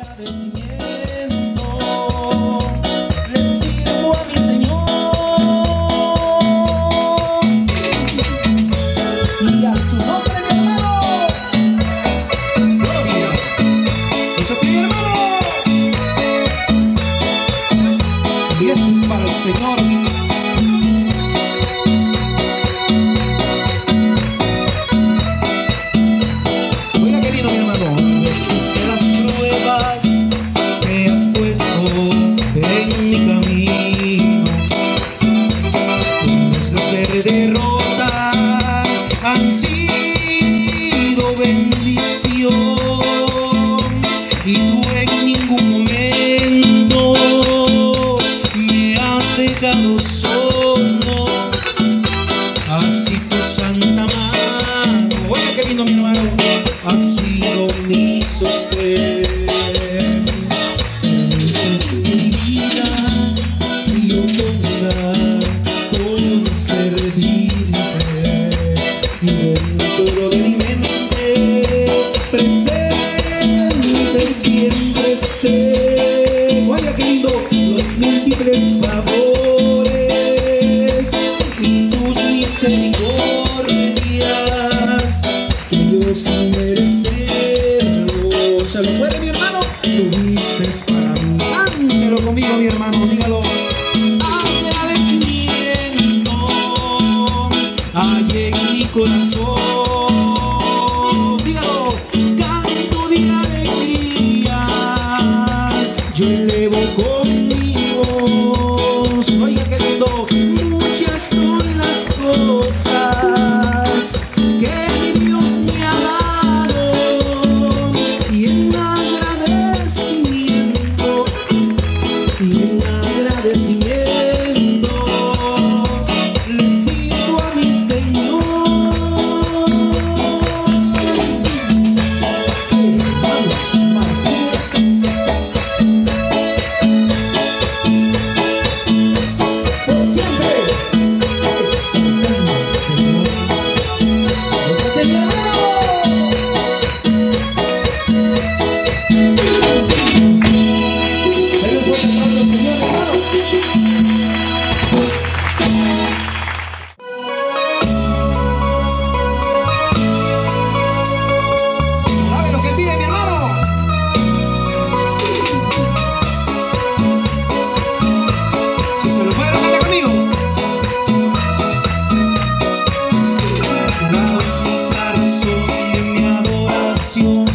agradecimiento. agradecido.